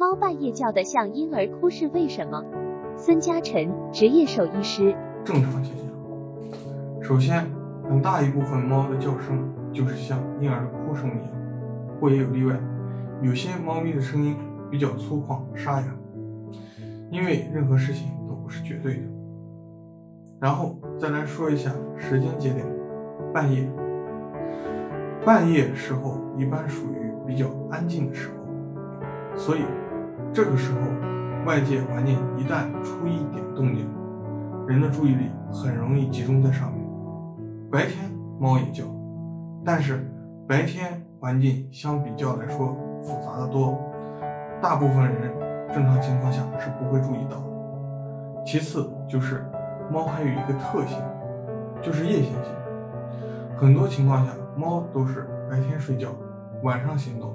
猫半夜叫得像婴儿哭是为什么？孙嘉晨，职业兽医师。正常现象。首先，很大一部分猫的叫声就是像婴儿的哭声一样，不过也有例外，有些猫咪的声音比较粗犷沙哑。因为任何事情都不是绝对的。然后再来说一下时间节点，半夜。半夜时候一般属于比较安静的时候，所以这个时候外界环境一旦出一点动静，人的注意力很容易集中在上面。白天猫也叫，但是白天环境相比较来说复杂的多，大部分人正常情况下是不会注意到。其次就是猫还有一个特性，就是夜行性，很多情况下。猫都是白天睡觉，晚上行动，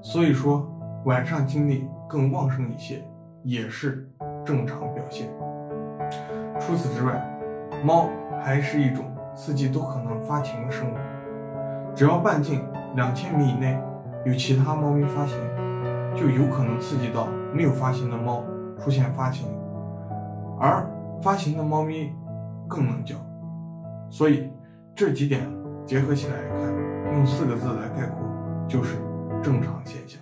所以说晚上精力更旺盛一些，也是正常表现。除此之外，猫还是一种四季都可能发情的生物，只要半径两千米以内有其他猫咪发情，就有可能刺激到没有发情的猫出现发情，而发情的猫咪更能叫，所以这几点。结合起来看，用四个字来概括，就是正常现象。